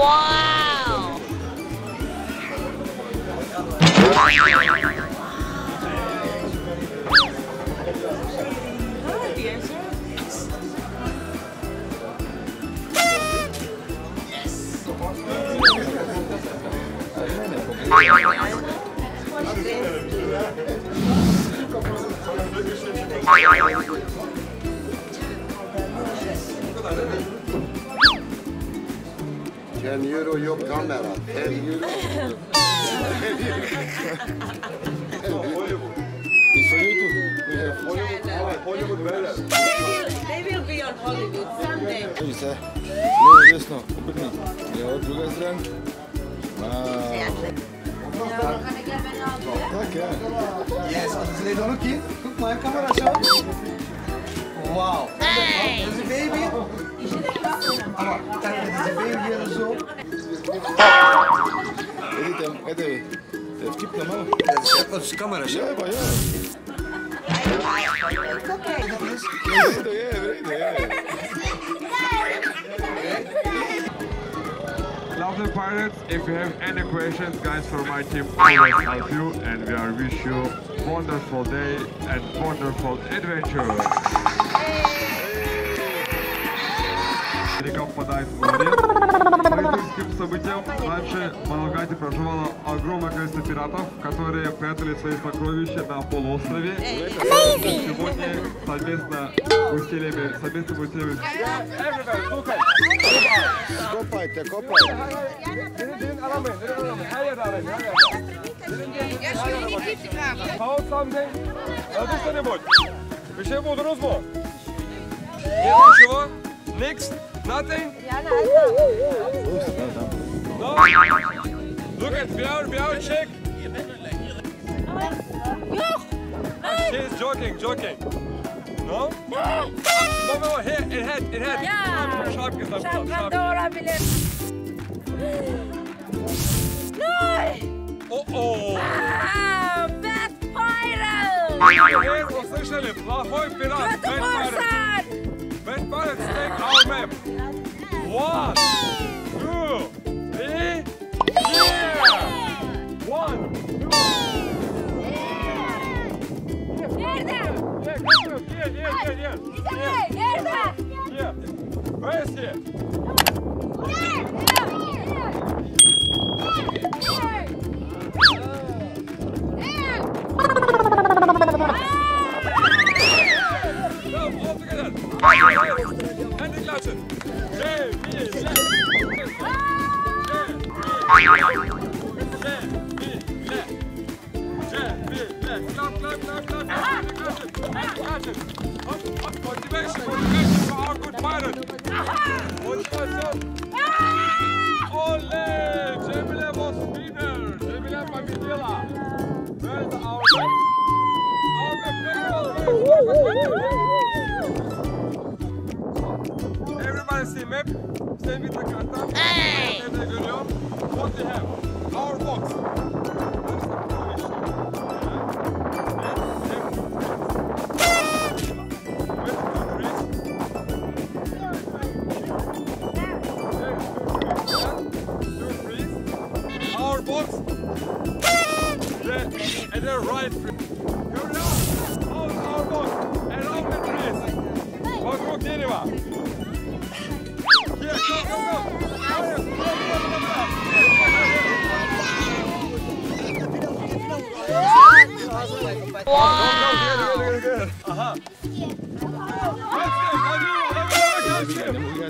Wow! Hi, dear sir. Yes! Yes! Ten euro your camera. Ten euro. Hollywood. It's YouTube. We have Hollywood. Hollywood better. They will be on Hollywood someday. Ej, Levo, desno, obrni. Levo, druga stran. Tak ya. Yes, Ledo'nun ki, tutmayın kamera aşağı. Uau! baby? There's a baby! There's a baby here also. Eita, cadê? Deve que na mão. Deve ser para as câmeras. Yeah, yeah. Okay. Yeah, yeah. Lovely pirates, if you have any questions, guys for my team always help you and we are wish you wonderful day and wonderful adventure. Река впадает в море. По историческим событиям раньше в Малагате проживало огромное количество пиратов, которые прятали свои сокровища на полуострове. Сегодня совместно усилиями, совместными усилиями Kopajte, kopajte. Found something? Найди что-нибудь? Вещей buldunuz mu? Ничего? Nix? Nothing? No? Look at Björn, Björn, check. She's joking, joking. No? No, no, here, it had, it had. Ya. Şapka, şapka, Şapkan şapka. da olabilir. Ay! Oh, oh. Ah, Bad Pirate! Here, услышали? Плохой пират. One, two, three, yeah! One, two, Nerede? yeah, on, here, here, here, here. Nerede? Nerede? Here. Where is he? Clap, clap, clap, clap. Motivation, motivation for our good pilot. Motivation. Ole! Cemile was winner. Cemile победила. Where's our map? Our map. Everybody see map. Stay with the karta. Hey! görüyor. What we have? Our box. Our box. The, and the right. Carry on. Out our box. And on the trees. Вокруг дерева. Here, go, go, go. Higher. Go, go, go, go. Go, go, good, good, good, good. Aha. Let's go. Hadi, hadi, hadi, Ne mogu ja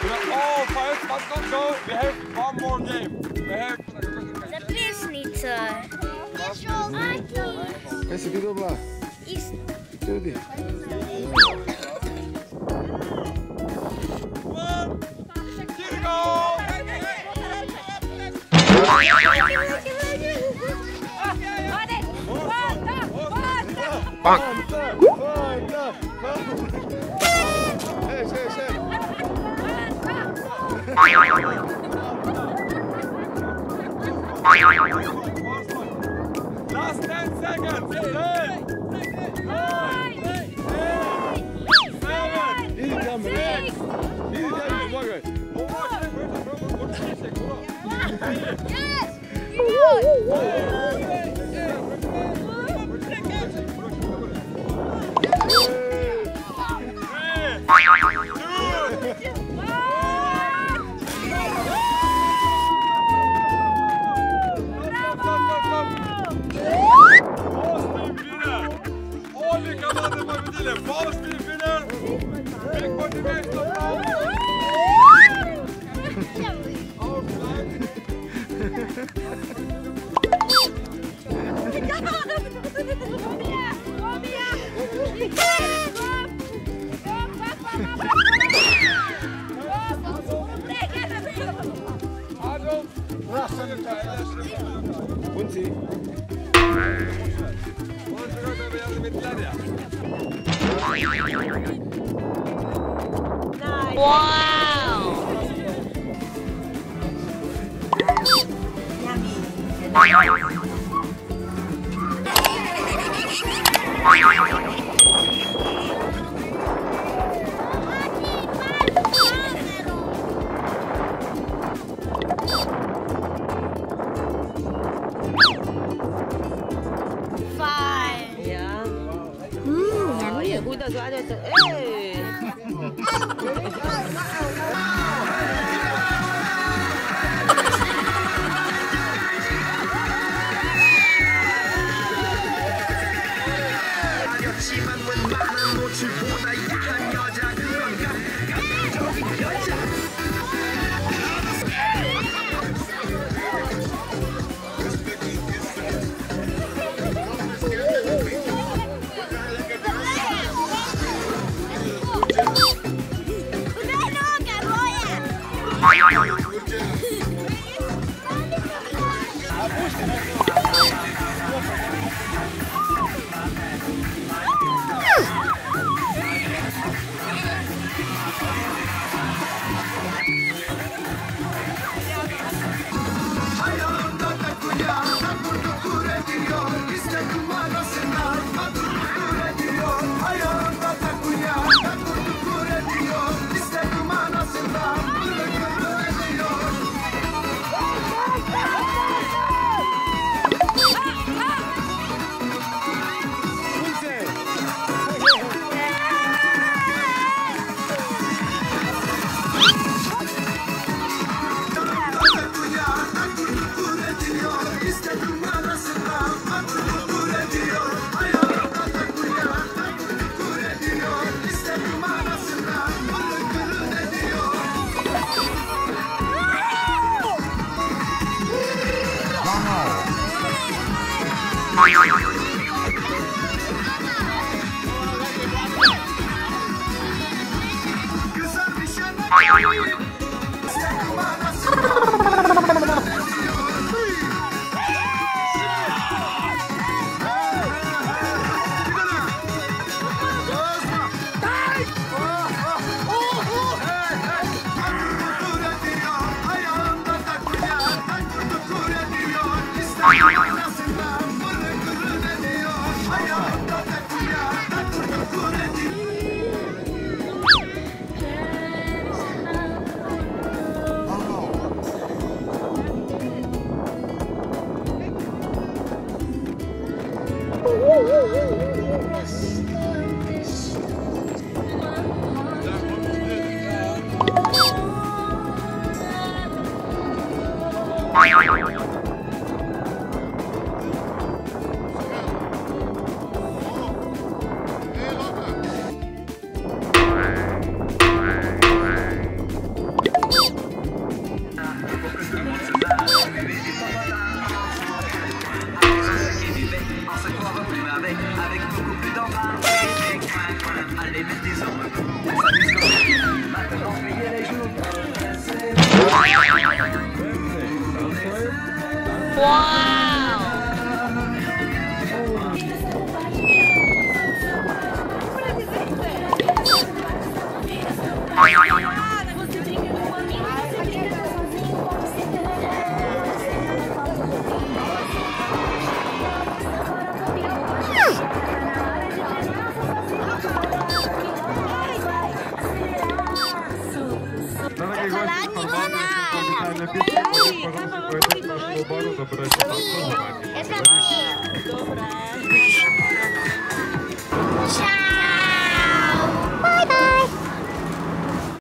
Let's not go. We have one more game. We have... Zaplesnica. Kaj si videl bila? Isto. Tudi. Bonk. Last 10 seconds. Eight, seven, İyi can be. İyi can pomagaj. Pomoći, pomoći, pomoći, pomoći. Полностью Hey! Yes. Uau! Chocolate, Chocolate. Dobrać. Dobra.